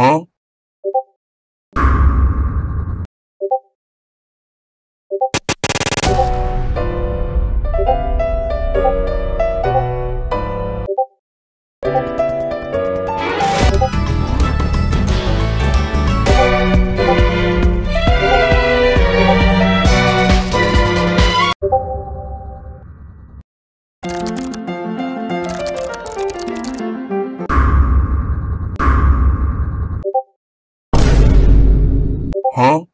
好。Huh?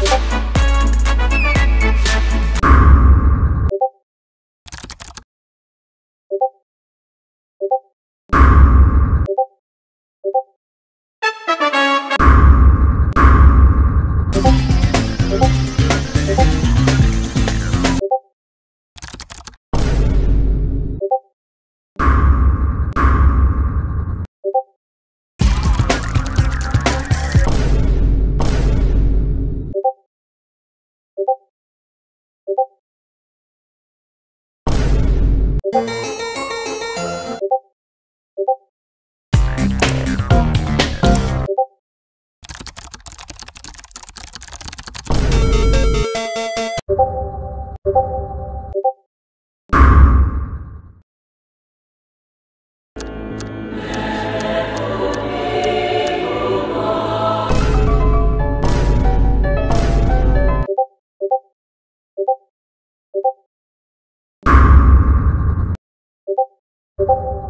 Thank you. Thank you. Thank you.